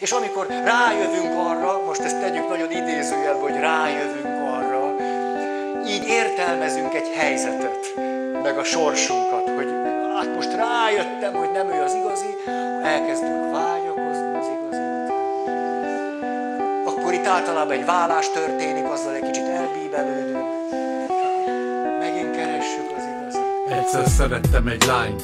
És amikor rájövünk arra, most ezt tegyük nagyon idézőjelbe, hogy rájövünk arra, így értelmezünk egy helyzetet, meg a sorsunkat, hogy hát most rájöttem, hogy nem ő az igazi, elkezdünk vágyakozni az igazi Akkor itt általában egy vállás történik, azzal egy kicsit elbíbelődünk, megint keressük az igazi. Egyszer szerettem egy lányt,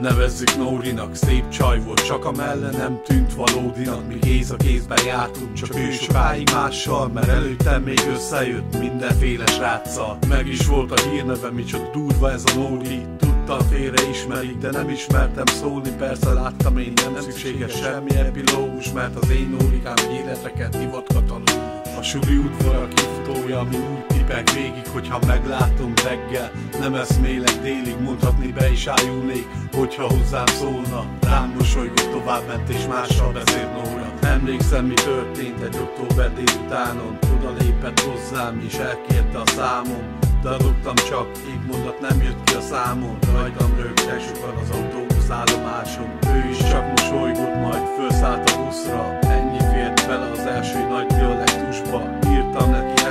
Nevezzük Nórinak, szép csaj volt, csak a melle nem tűnt valódinak. Mi kéz a kézben jártunk, csak ő sokáig mással Mert előttem még összejött mindenféle sráccal. Meg is volt a hírneve, mi csak durva ez a Nóri Tudtam félre ismerik, de nem ismertem szólni. Persze láttam én, nem szükséges semmi epilógus Mert az én Nórikám életeket hivat katalógus a suli udvara kifutója, ami úgy tipek végig, hogyha meglátom reggel. Nem eszmélek délig, mondhatni be is ájulnék Hogyha hozzám szólna, rám mosolygott tovább ment és mással beszélt Nóra. Emlékszem mi történt egy október délutánon. Oda lépett hozzám és elkérte a számom. De adottam csak, így mondat nem jött ki a számon Rajtam rögte sokan az autóbusz állomáson. Ő is csak mosolygott, majd felszállt a buszra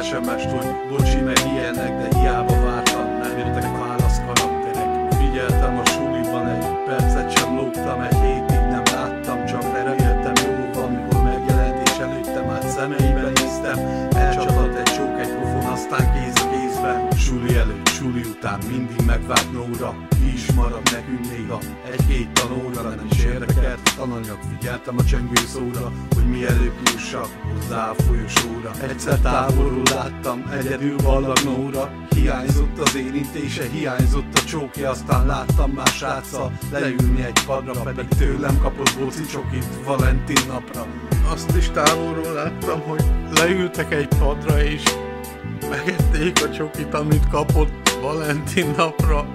SMS-t, hogy bocsi meg ilyenek, de hiába vártam Nem jöttek válasz karakterek Figyeltem a suliban, egy percet sem lógtam Egy hétig nem láttam, csak reméltem jó van Mikor megjelent és előttem át szemeiben néztem. Elcsapott egy csók, egy pofon, aztán kéz a kézben Suli előtt, suli után mindig megvárt Nóra Ki is marad nekünk néha. Egy-két tanóra nem is érdekelt a tananyag Figyeltem a csengő szóra Hogy mielőtt jussak hozzá a folyosóra. Egyszer távolról láttam Egyedül vallag Nóra Hiányzott az érintése, hiányzott a csókja Aztán láttam más sráccal leülni egy padra Pedig tőlem kapott boci csokit Valentin napra. Azt is távolról láttam, hogy leültek egy padra és megették a csokit, amit kapott Valentin napra